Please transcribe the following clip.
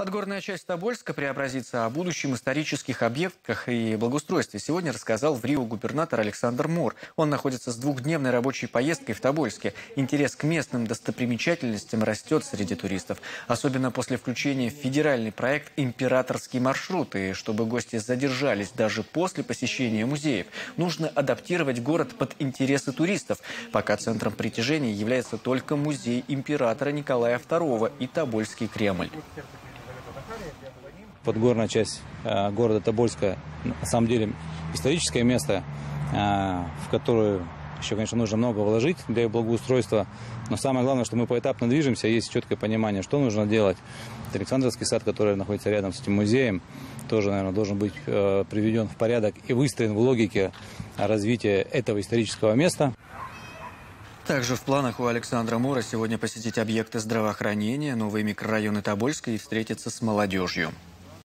Подгорная часть Тобольска преобразится о будущем исторических объектах и благоустройстве. Сегодня рассказал в Рио губернатор Александр Мор. Он находится с двухдневной рабочей поездкой в Тобольске. Интерес к местным достопримечательностям растет среди туристов. Особенно после включения в федеральный проект «Императорский маршрут». И чтобы гости задержались даже после посещения музеев, нужно адаптировать город под интересы туристов. Пока центром притяжения является только музей императора Николая II и Тобольский Кремль. Подгорная часть э, города Тобольска, на самом деле, историческое место, э, в которое еще, конечно, нужно много вложить для благоустройства. Но самое главное, что мы поэтапно движемся, есть четкое понимание, что нужно делать. Александровский сад, который находится рядом с этим музеем, тоже, наверное, должен быть э, приведен в порядок и выстроен в логике развития этого исторического места. Также в планах у Александра Мура сегодня посетить объекты здравоохранения, новые микрорайоны Тобольска и встретиться с молодежью.